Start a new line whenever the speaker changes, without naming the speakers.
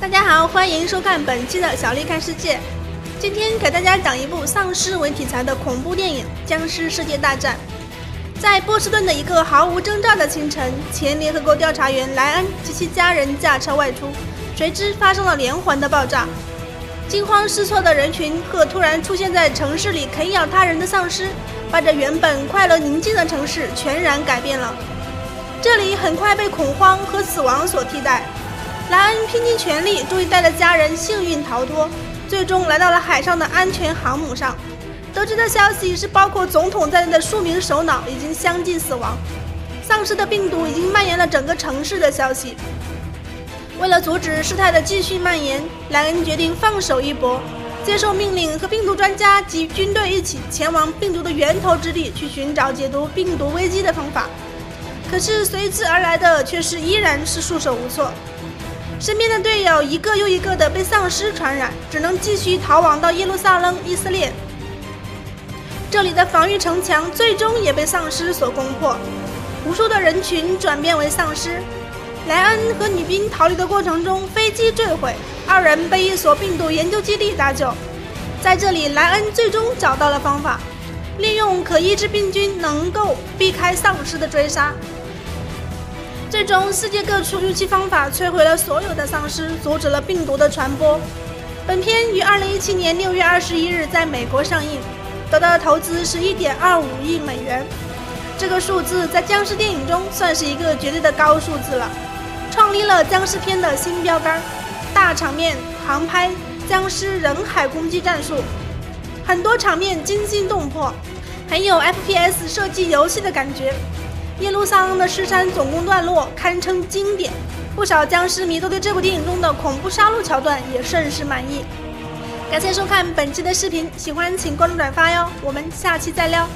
大家好，欢迎收看本期的小丽看世界。今天给大家讲一部丧尸为题材的恐怖电影《僵尸世界大战》。在波士顿的一个毫无征兆的清晨，前联合国调查员莱恩及其家人驾车外出，谁知发生了连环的爆炸。惊慌失措的人群和突然出现在城市里啃咬他人的丧尸，把这原本快乐宁静的城市全然改变了。这里很快被恐慌和死亡所替代。莱恩拼尽全力，终于带着家人幸运逃脱，最终来到了海上的安全航母上。得知的消息是，包括总统在内的数名首脑已经相继死亡，丧尸的病毒已经蔓延了整个城市的消息。为了阻止事态的继续蔓延，莱恩决定放手一搏，接受命令和病毒专家及军队一起前往病毒的源头之地，去寻找解读病毒危机的方法。可是随之而来的却是依然是束手无措。身边的队友一个又一个的被丧尸传染，只能继续逃亡到耶路撒冷，以色列。这里的防御城墙最终也被丧尸所攻破，无数的人群转变为丧尸。莱恩和女兵逃离的过程中，飞机坠毁，二人被一所病毒研究基地搭救。在这里，莱恩最终找到了方法，利用可抑制病菌，能够避开丧尸的追杀。最终，世界各处用其方法摧毁了所有的丧尸，阻止了病毒的传播。本片于二零一七年六月二十一日在美国上映，得到的投资是一点二五亿美元。这个数字在僵尸电影中算是一个绝对的高数字了，创立了僵尸片的新标杆。大场面、航拍、僵尸人海攻击战术，很多场面惊心动魄，很有 FPS 射击游戏的感觉。耶路撒冷的尸山总攻段落堪称经典，不少僵尸迷都对这部电影中的恐怖杀戮桥段也甚是满意。感谢收看本期的视频，喜欢请关注转发哟，我们下期再聊。